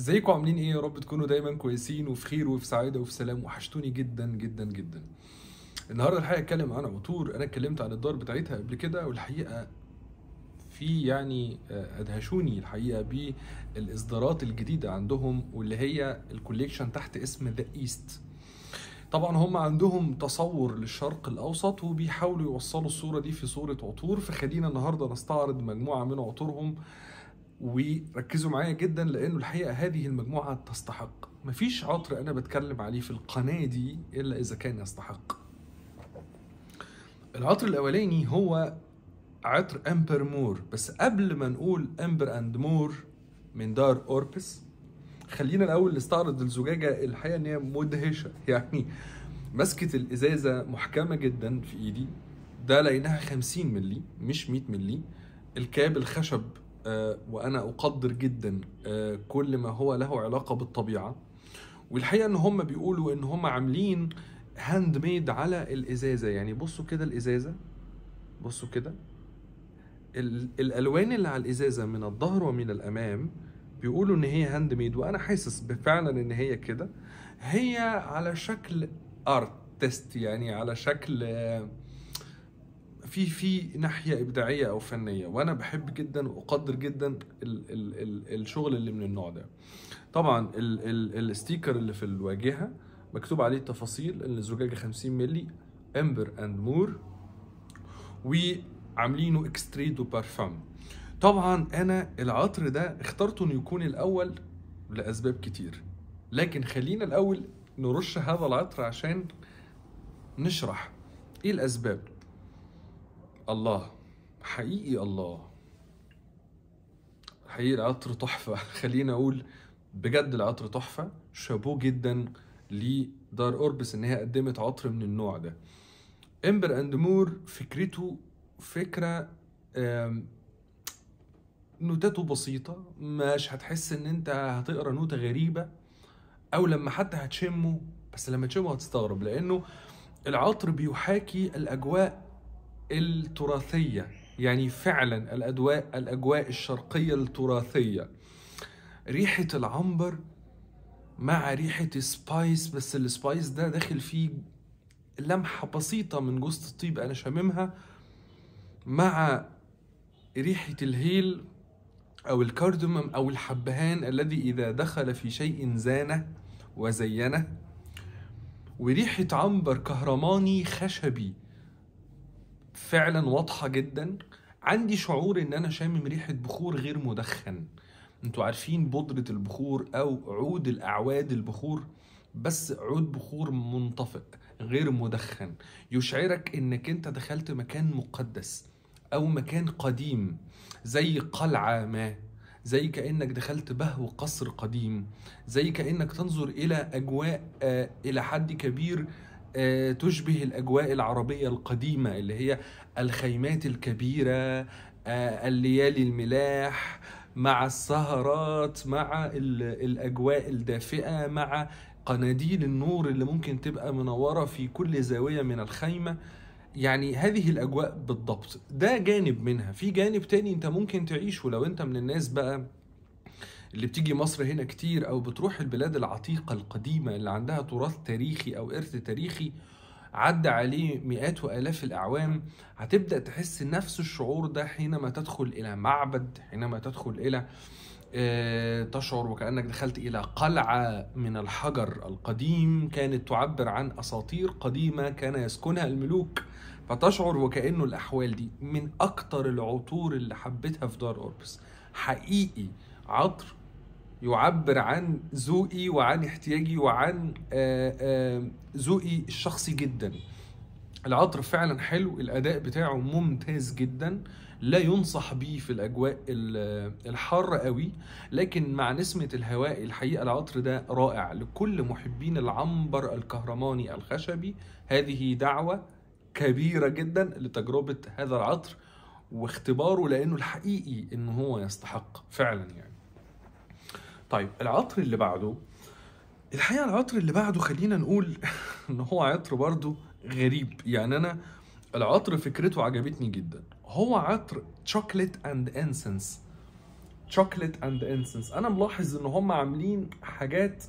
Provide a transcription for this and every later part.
ازيكم؟ عاملين إيه؟ يا رب تكونوا دايما كويسين وفي خير وفي سعادة وفي سلام. وحشتوني جدا جدا جدا. النهارده الحقيقة اتكلم عن عطور أنا اتكلمت عن الدار بتاعتها قبل كده والحقيقة في يعني آه، أدهشوني الحقيقة بالإصدارات الجديدة عندهم واللي هي ال collection تحت اسم The East طبعا هم عندهم تصور للشرق الأوسط وبيحاولوا يوصلوا الصورة دي في صورة عطور. فخلينا النهارده نستعرض مجموعة من عطورهم. وركزوا معايا جدا لأنه الحقيقة هذه المجموعة تستحق. مفيش عطر أنا بتكلم عليه في القناة دي إلا إذا كان يستحق. العطر الأولاني هو عطر Amber Myrrh. بس قبل ما نقول Amber and Myrrh من دار Urbis خلينا الأول نستعرض الزجاجة الحقيقة إن هي مدهشة. يعني مسكه الإزازة محكمة جدا في إيدي. ده لانها 50 ملي مش 100 ملي ال cap الخشب وأنا أقدر جدا آه، كل ما هو له علاقة بالطبيعة. والحقيقة إن هم بيقولوا إن هم عاملين handmade على الإزازة. يعني بصوا كده الإزازة. بصوا كده. ال- الألوان اللي على الإزازة من الظهر ومن الأمام بيقولوا إن هي handmade وأنا حاسس فعلا إن هي كده. هي على شكل artist يعني على شكل آه، في في ناحية إبداعية أو فنية وأنا بحب جدا وأقدر جدا ال ال ال الشغل اللي من النوع ده. طبعا ال ال ال sticker اللي في الواجهة مكتوب عليه التفاصيل إن الزجاجه 50 مللي Amber and Myrrh وعاملينه extrait de parfum. طبعا أنا العطر ده اخترته إنه يكون الأول لأسباب كتير لكن خلينا الأول نرش هذا العطر عشان نشرح إيه الأسباب. الله حقيقي الله. حقيقي العطر تحفة. خلينا أقول بجد العطر تحفة. شابوه جدا لدار أوربس إن هي قدمت عطر من النوع ده. إمبر أند مور فكرته فكرة نوتاته بسيطة. مش هتحس إن أنت هتقرأ نوتة غريبة أو لما حتى هتشمه بس لما تشمه هتستغرب. لأنه العطر بيحاكي الأجواء التراثية يعني فعلا الأدواء الأجواء الشرقية التراثية. ريحة العنبر مع ريحة spice بس ال spice ده داخل فيه لمحة بسيطة من جوز الطيب أنا شاممها مع ريحة الهيل أو الكاردموم أو الحبهان الذي إذا دخل في شيء زانه وزينه. وريحة عنبر كهرماني خشبي. فعلا واضحة جدا. عندي شعور إن أنا شامم ريحة بخور غير مدخن. أنتوا عارفين بودرة البخور أو عود الأعواد البخور؟ بس عود بخور منطفئ غير مدخن. يشعرك إنك أنت دخلت مكان مقدس أو مكان قديم زي قلعة ما زي كأنك دخلت بهو قصر قديم زي كأنك تنظر إلى أجواء آه، إلى حد كبير تشبه الأجواء العربية القديمة اللي هي الخيمات الكبيرة آه، الليالي الملاح مع السهرات مع ال- الأجواء الدافئة مع قناديل النور اللي ممكن تبقى منورة في كل زاوية من الخيمة. يعني هذه الأجواء بالضبط. ده جانب منها. في جانب تاني انت ممكن تعيشه لو انت من الناس بقى اللي بتيجي مصر هنا كتير أو بتروح البلاد العتيقة القديمة اللي عندها تراث تاريخي أو إرث تاريخي عدى عليه مئات وآلاف الأعوام هتبدأ تحس نفس الشعور ده حينما تدخل إلى معبد حينما تدخل إلى آه، تشعر وكأنك دخلت إلى قلعة من الحجر القديم كانت تعبر عن أساطير قديمة كان يسكنها الملوك. فتشعر وكأنه الأحوال دي من أكتر العطور اللي حبيتها في دار أوربس. حقيقي عطر يعبر عن ذوقي وعن احتياجي وعن آه، آه، ذوقي الشخصي جدا. العطر فعلا حلو الأداء بتاعه ممتاز جدا لا ينصح بيه في الأجواء ال- الحارة قوي لكن مع نسمة الهواء الحقيقة العطر ده رائع لكل محبين العنبر الكهرماني الخشبي. هذه دعوة كبيرة جدا لتجربة هذا العطر واختباره لأنه الحقيقي إن هو يستحق فعلا يعني. طيب العطر اللي بعده الحقيقة العطر اللي بعده خلينا نقول إن هو عطر برضو غريب. يعني أنا العطر فكرته عجبتني جدا. هو عطر Chocolate and Incense Chocolate and Incense أنا ملاحظ إن هم عاملين حاجات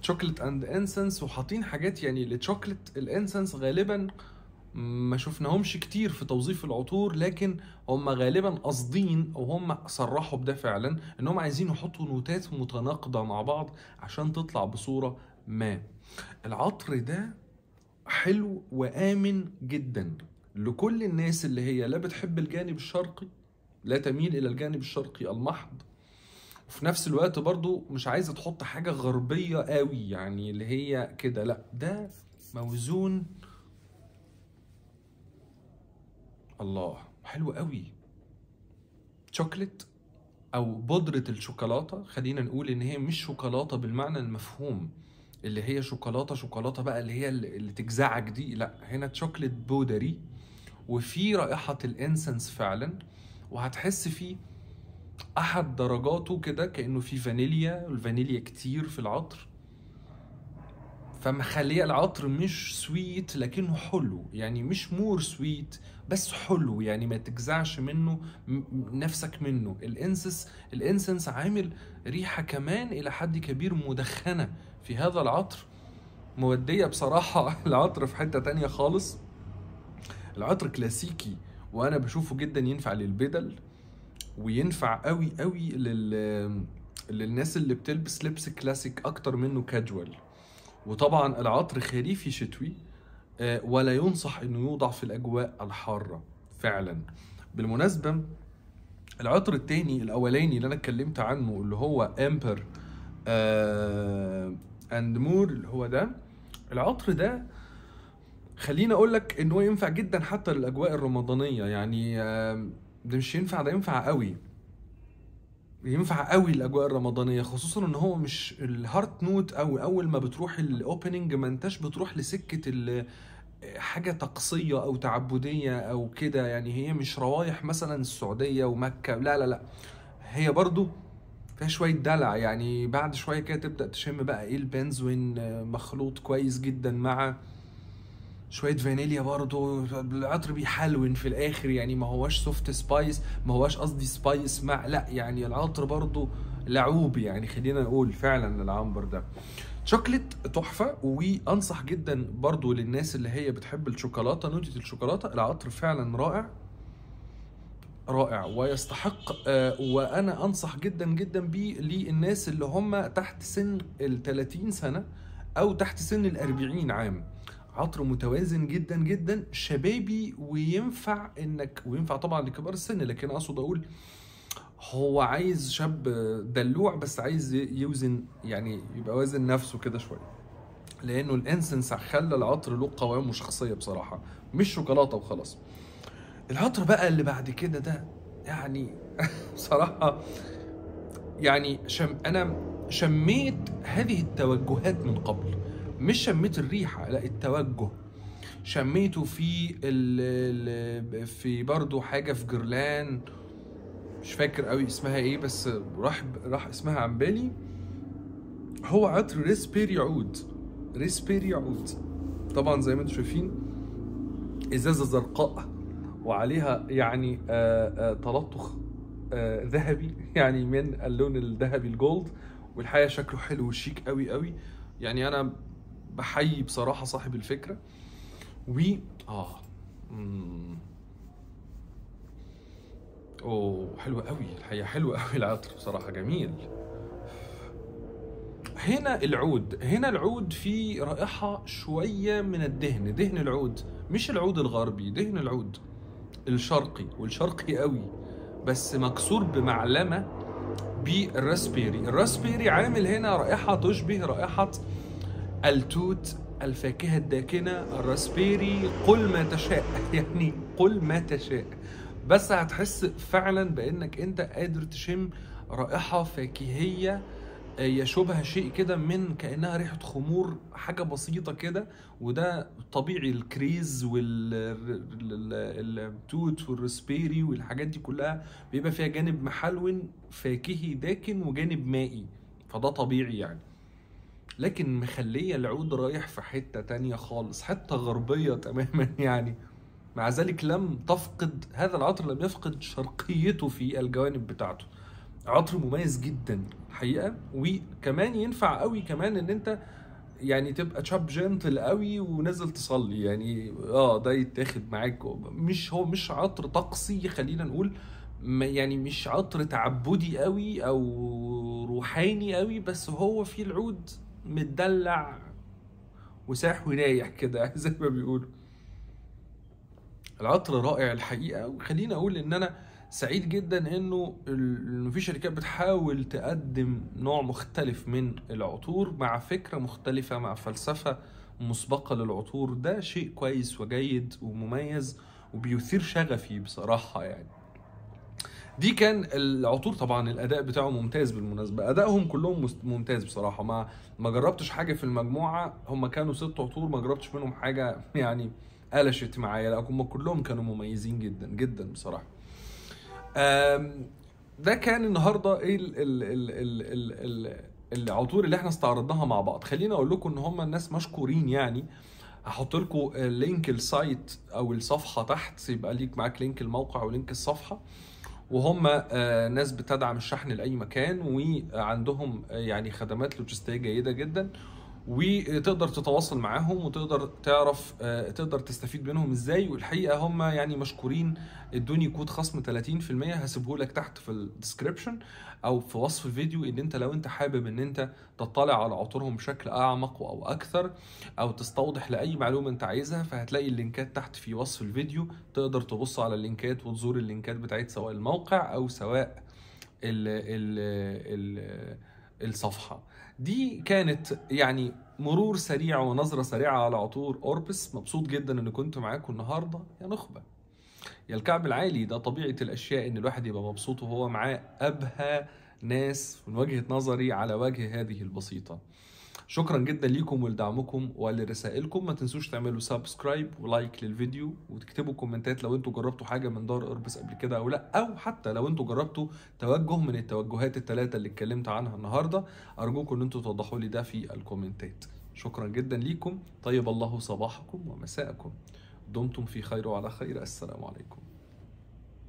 chocolate and incense وحاطين حاجات يعني ال chocolate ال incense غالبا ما شفناهمش كتير في توظيف العطور لكن هم غالبا قاصدين أو هم صرحوا بده فعلا إن هم عايزين يحطوا نوتات متناقضة مع بعض عشان تطلع بصورة ما. العطر ده حلو وآمن جدا لكل الناس اللي هي لا بتحب الجانب الشرقي لا تميل إلى الجانب الشرقي المحض. وفي نفس الوقت برضو مش عايزة تحط حاجة غربية قوي يعني اللي هي كده لأ ده موزون الله حلو قوي. شوكليت أو بودرة الشوكولاتة خلينا نقول إن هي مش شوكولاتة بالمعنى المفهوم اللي هي شوكولاتة شوكولاتة بقى اللي هي اللي تجزعك دي لا هنا شوكليت powdery وفي رائحة ال incense فعلا وهتحس فيه أحد درجاته كده كأنه في فانيليا الفانيليا كتير في العطر. فمخلية العطر مش sweet لكنه حلو. يعني مش more sweet بس حلو. يعني ما تجزعش منه نفسك منه. الانسس الإنسنس عامل ريحة كمان إلى حد كبير مدخنة في هذا العطر. مودية بصراحة العطر في حتة تانية خالص. العطر كلاسيكي وأنا بشوفه جدا ينفع للبدل وينفع قوي قوي لل للناس اللي بتلبس لبس كلاسيك أكتر منه كاجوال وطبعا العطر خريفي شتوي آه، ولا ينصح إنه يوضع في الأجواء الحارة فعلا. بالمناسبة العطر التاني الأولاني اللي أنا اتكلمت عنه اللي هو Amber and Myrrh اللي هو ده العطر ده خليني أقول لك إن هو ينفع جدا حتى للأجواء الرمضانية. يعني آه، ده مش ينفع ده ينفع قوي. ينفع قوي الأجواء الرمضانية خصوصا إن هو مش ال heart note أو أول ما بتروح ال opening ما أنتش بتروح لسكة حاجة طقسية أو تعبدية أو كده يعني هي مش روايح مثلا السعودية ومكة لا لا لا. هي برضو فيها شوية دلع يعني بعد شوية كده تبدأ تشم بقى إيه ال benzoin مخلوط كويس جدا مع شوية فانيليا برضو. العطر بيحلون في الآخر يعني ما هواش soft spice ما هواش قصدي spice مع لا يعني العطر برضو لعوب يعني خلينا نقول فعلا العنبر ده. شوكليت تحفة وأنصح جدا برضو للناس اللي هي بتحب الشوكولاتة نوتة الشوكولاتة العطر فعلا رائع. رائع ويستحق آه، وأنا أنصح جدا جدا بيه للناس اللي هم تحت سن ال 30 سنة أو تحت سن ال 40 عام. عطر متوازن جدا جدا شبابي وينفع انك وينفع طبعا لكبار السن لكن أقصد أقول هو عايز شاب دلوع بس عايز يوزن يعني يبقى وازن نفسه كده شوية. لأنه الانسنس خلى العطر له قوام وشخصيه بصراحة مش شوكولاتة وخلاص. العطر بقى اللي بعد كده ده يعني بصراحة يعني شم أنا شميت هذه التوجهات من قبل. مش شميت الريحه لا التوجه. شميته في ال في برضه حاجة في جرلان مش فاكر قوي اسمها إيه بس راح راح اسمها عن بالي. هو عطر Raspberry Oud Raspberry Oud. طبعا زي ما أنتم شايفين إزازة زرقاء وعليها يعني آه، آه، تلطخ آه، ذهبي يعني من اللون الذهبي ال gold والحقيقة شكله حلو وشيك قوي قوي يعني أنا بحيي بصراحة صاحب الفكرة. و آه. مم. أوه حلو قوي الحقيقة حلو قوي العطر بصراحة جميل. هنا العود هنا العود فيه رائحة شوية من الدهن. دهن العود مش العود الغربي دهن العود الشرقي والشرقي قوي بس مكسور بمعلمة بالراسبيري. الراسبيري عامل هنا رائحة تشبه رائحة التوت الفاكهة الداكنة ال raspberry قل ما تشاء. يعني قل ما تشاء. بس هتحس فعلا بإنك أنت قادر تشم رائحة فاكهية يشوبها شيء كده من كأنها ريحة خمور حاجة بسيطة كده. وده طبيعي الكريز والتوت وال raspberry والحاجات دي كلها بيبقى فيها جانب محلون فاكهي داكن وجانب مائي. فده طبيعي يعني. لكن مخلية العود رايح في حتة تانية خالص حتة غربية تماما يعني. مع ذلك لم تفقد هذا العطر لم يفقد شرقيته في الجوانب بتاعته. عطر مميز جدا حقيقة وكمان ينفع قوي كمان إن أنت يعني تبقى تشاب جنتل قوي ونازل تصلي. يعني آه ده يتاخد معاك. مش هو مش عطر طقسي خلينا نقول يعني مش عطر تعبدي قوي أو روحاني قوي بس هو فيه العود متدلع وساح ونايح كده زي ما بيقولوا. العطر رائع الحقيقة وخليني أقول إن أنا سعيد جدا إنه إنه في شركات بتحاول تقدم نوع مختلف من العطور مع فكرة مختلفة مع فلسفة مسبقة للعطور. ده شيء كويس وجيد ومميز وبيثير شغفي بصراحة يعني. دي كان العطور طبعا الأداء بتاعه ممتاز بالمناسبة. أدائهم كلهم ممتاز بصراحة. ما ما جربتش حاجة في المجموعة. هم كانوا ست عطور ما جربتش منهم حاجة يعني قلشت معايا. لا هم كلهم كانوا مميزين جدا جدا بصراحة. ده كان النهارده إيه ال ال ال ال ال ال العطور اللي إحنا استعرضناها مع بعض. خليني أقول لكم إن هم الناس مشكورين يعني. هحط لكم link ال site أو الصفحة تحت يبقى ليك معاك link الموقع و link الصفحة. وهم آه، ناس بتدعم الشحن لأي مكان وعندهم آه، يعني خدمات لوجستية جيدة جدا. وتقدر تتواصل معاهم وتقدر تعرف آه، تقدر تستفيد منهم إزاي. والحقيقة هم يعني مشكورين. ادوني كود خصم 30% هسيبه لك تحت في ال description أو في وصف الفيديو إن أنت لو أنت حابب إن أنت تطلع على عطورهم بشكل أعمق أو أكثر أو تستوضح لأي معلومة أنت عايزها فهتلاقي اللينكات تحت في وصف الفيديو. تقدر تبص على اللينكات وتزور اللينكات بتاعت سواء الموقع أو سواء ال ال ال الصفحة. دي كانت يعني مرور سريع ونظرة سريعة على عطور أوربس. مبسوط جدا إن كنت معاكم النهارده. يا نخبة يا الكعب العالي ده طبيعة الأشياء إن الواحد يبقى مبسوط وهو معاه أبهى ناس من وجهة نظري على وجه هذه البسيطة. شكرا جدا ليكم ولدعمكم ولرسائلكم. ما تنسوش تعملوا subscribe و like للفيديو وتكتبوا comment ات لو أنتوا جربتوا حاجة من دار Urbis قبل كده أو لأ. أو حتى لو أنتوا جربتوا توجه من التوجهات الثلاثه اللي اتكلمت عنها النهارده أرجوكم إن أنتوا توضحوا لي ده في ال comment ات. شكرا جدا ليكم. طيب الله صباحكم ومساءكم. دمتم في خير وعلى خير. السلام عليكم.